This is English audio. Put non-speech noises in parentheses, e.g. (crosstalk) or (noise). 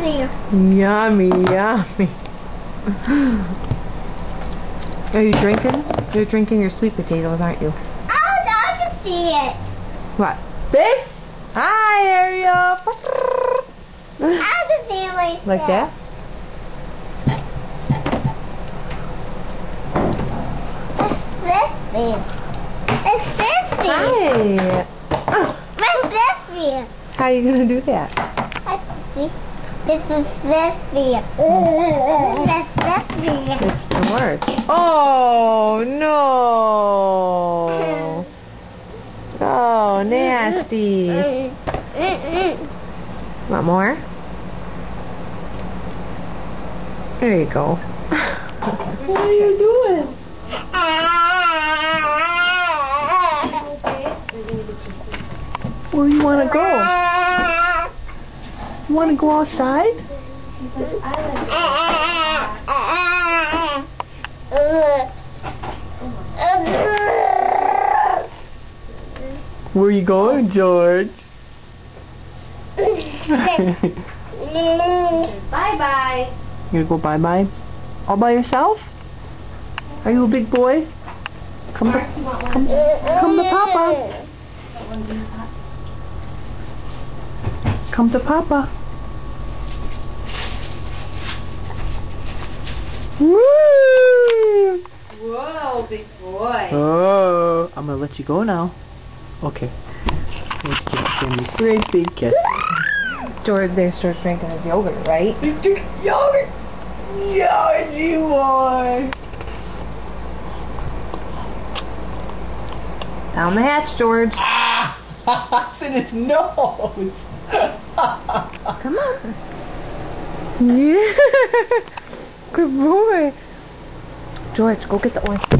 Yummy, yummy. Are you drinking? You're drinking your sweet potatoes, aren't you? Oh, I can see it. What? Big? Hi, Ariel. I can see it right Like that? It's this. It's this beer. Hi. What's this beer? How are you gonna do that? I can see. This is this beer. This is this beer. It's George. Oh no! (laughs) Oh, nasty. Want more? There you go. what are you doing? (laughs) Where do you want to go? You want to go outside? Where are you going, George? (laughs) Bye bye. You gonna go bye bye? All by yourself? Are you a big boy? Come to, come, come to Papa. Come to Papa. Woo! Whoa, big boy. Oh, I'm gonna let you go now. Okay. Let's just give me great big kiss. George, there's George drinking his yogurt, right? He's drinking yogurt. Georgie boy. Down the hatch, George. Ah! (laughs) it's in his nose. (laughs) Come on. Yeah. (laughs) Good boy. George, go get the orange.